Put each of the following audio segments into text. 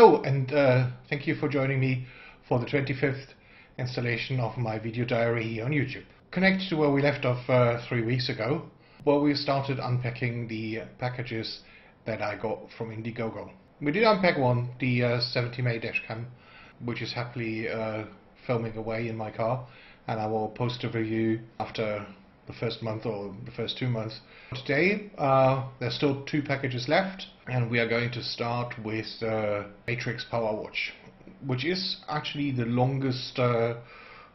Hello and uh, thank you for joining me for the 25th installation of my video diary here on YouTube. Connect to where we left off uh, three weeks ago, where we started unpacking the packages that I got from Indiegogo. We did unpack one, the uh, 70mai dashcam, which is happily uh, filming away in my car, and I will post a review after the first month or the first two months. Today uh, there's still two packages left and we are going to start with uh, Matrix Power Watch which is actually the longest uh,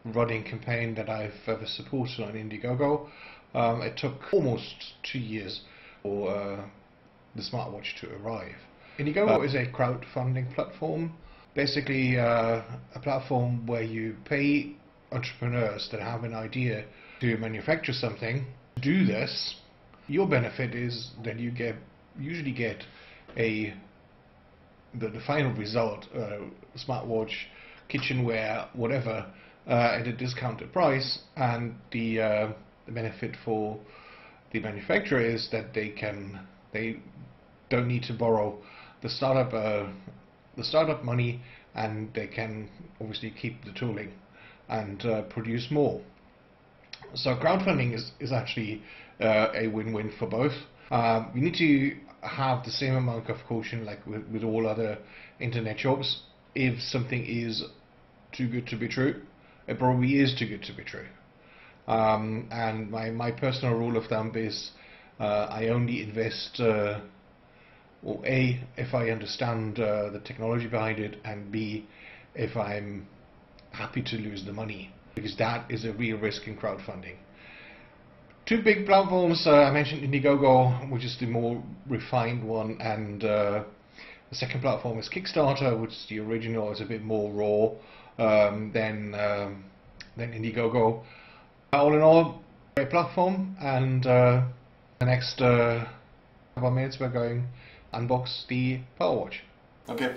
running campaign that I've ever supported on Indiegogo. Um, it took almost two years for uh, the smartwatch to arrive. Indiegogo is a crowdfunding platform, basically uh, a platform where you pay entrepreneurs that have an idea to manufacture something. Do this, your benefit is that you get usually get a the, the final result, uh, smartwatch, kitchenware, whatever, uh, at a discounted price, and the uh, the benefit for the manufacturer is that they can they don't need to borrow the startup uh, the startup money, and they can obviously keep the tooling and uh, produce more. So crowdfunding is, is actually uh, a win-win for both. Um, you need to have the same amount of caution like with, with all other internet shops. If something is too good to be true, it probably is too good to be true. Um, and my, my personal rule of thumb is uh, I only invest, uh, well, A, if I understand uh, the technology behind it, and B, if I'm happy to lose the money because that is a real risk in crowdfunding. Two big platforms, uh, I mentioned Indiegogo, which is the more refined one, and uh, the second platform is Kickstarter, which is the original, is a bit more raw um, than, um, than Indiegogo. All in all, great platform, and uh, the next uh, couple of minutes we're going unbox the PowerWatch. Okay,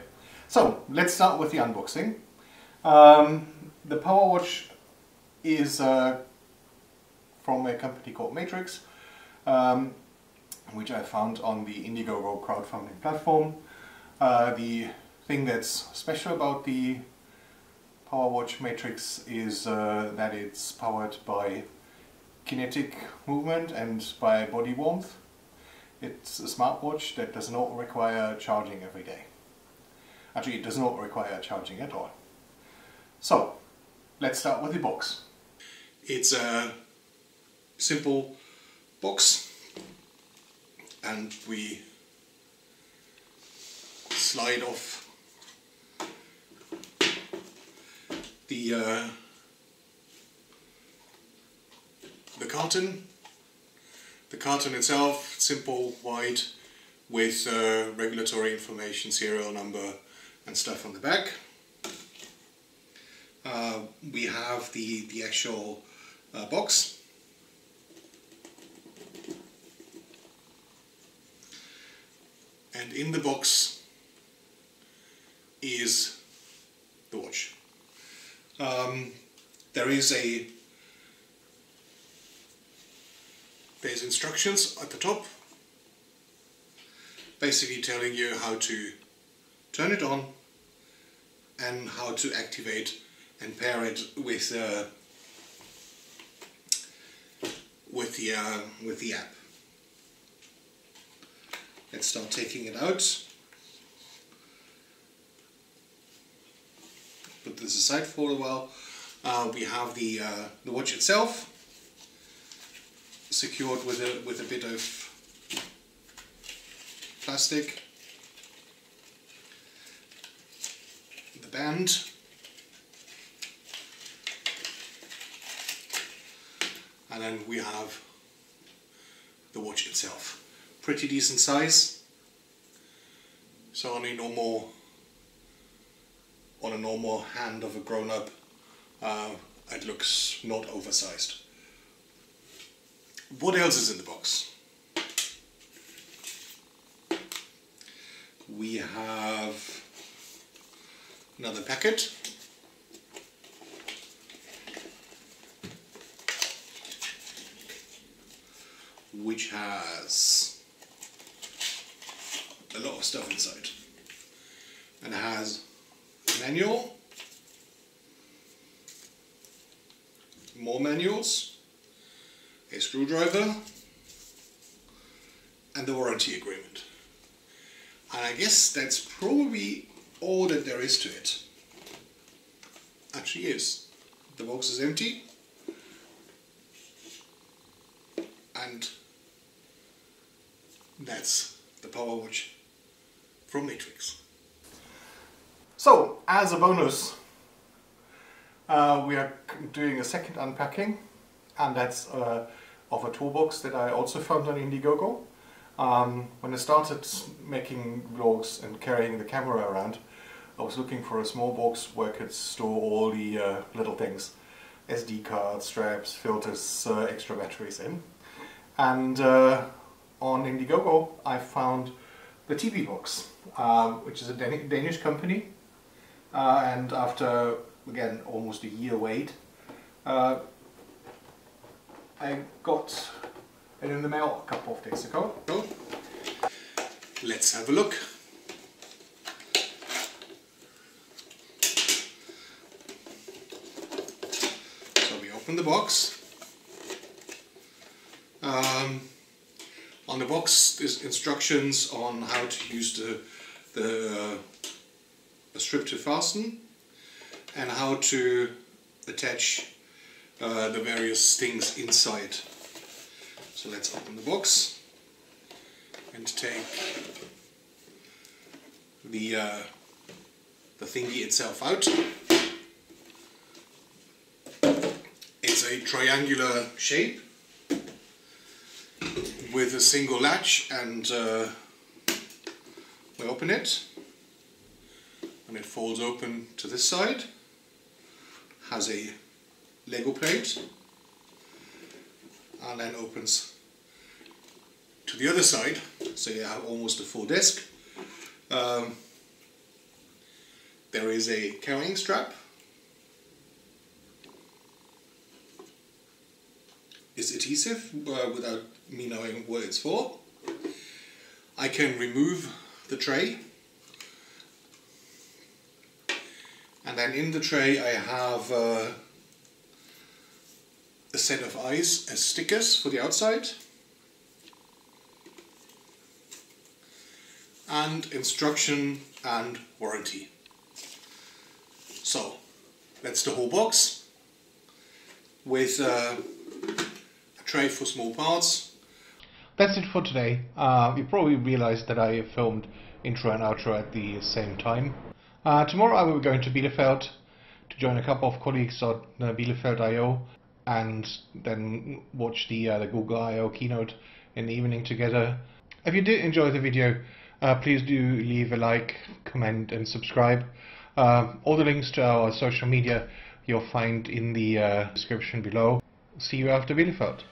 so let's start with the unboxing. Um, the PowerWatch is uh, from a company called Matrix, um, which I found on the Indiegogo crowdfunding platform. Uh, the thing that's special about the PowerWatch Matrix is uh, that it's powered by kinetic movement and by body warmth. It's a smartwatch that does not require charging every day. Actually, it does not require charging at all. So, let's start with the box. It's a simple box and we slide off the uh, the carton. The carton itself, simple, white, with uh, regulatory information, serial number and stuff on the back. Uh, we have the, the actual uh, box. And in the box is the watch. Um, there is a there's instructions at the top basically telling you how to turn it on and how to activate and pair it with uh, with the uh, with the app. Let's start taking it out. Put this aside for a while. Uh, we have the uh, the watch itself secured with a with a bit of plastic. The band and then we have the watch itself. Pretty decent size. So on a normal on a normal hand of a grown-up uh, it looks not oversized. What else is in the box? We have another packet which has a lot of stuff inside. and has a manual, more manuals, a screwdriver, and the warranty agreement. And I guess that's probably all that there is to it. Actually is. The box is empty. And that's the Power Watch from Matrix. So, as a bonus, uh, we are doing a second unpacking and that's uh, of a toolbox that I also found on Indiegogo. Um, when I started making vlogs and carrying the camera around, I was looking for a small box where I could store all the uh, little things. SD cards, straps, filters, uh, extra batteries in. And uh, on Indiegogo I found the Teebee box, uh, which is a Dan Danish company. Uh, and after, again, almost a year wait, uh, I got it in the mail a couple of days ago. So, let's have a look. So we open the box. Um, on the box there's instructions on how to use the, the uh, strip to fasten and how to attach uh, the various things inside. So let's open the box and take the, uh, the thingy itself out. It's a triangular shape with a single latch and uh, we open it. And it folds open to this side. Has a Lego plate. And then opens to the other side. So you have almost a full desk um, there is a carrying strap is adhesive uh, without me knowing what it's for. I can remove the tray and then in the tray I have uh, a set of eyes as stickers for the outside and instruction and warranty. So that's the whole box with uh, tray for small parts. That's it for today. Uh, you probably realized that I filmed intro and outro at the same time. Uh, tomorrow I will be going to Bielefeld to join a couple of colleagues at uh, Bielefeld I.O. and then watch the, uh, the Google I.O. keynote in the evening together. If you did enjoy the video, uh, please do leave a like, comment and subscribe. Uh, all the links to our social media you'll find in the uh, description below. See you after Bielefeld.